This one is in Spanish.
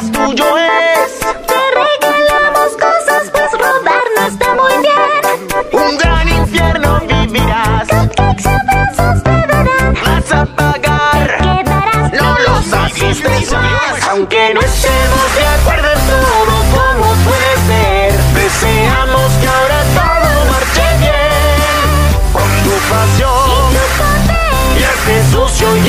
tuyo es. Te regalamos cosas, pues robar no está muy bien. Un gran infierno vivirás. Cupcakes abrazos beberás. Vas a pagar. Quedarás. No lo sabes, Aunque no estemos de acuerdo en todo, como puede ser? Deseamos que ahora todo marche bien. Con tu pasión. Y tu papel. Y este sucio y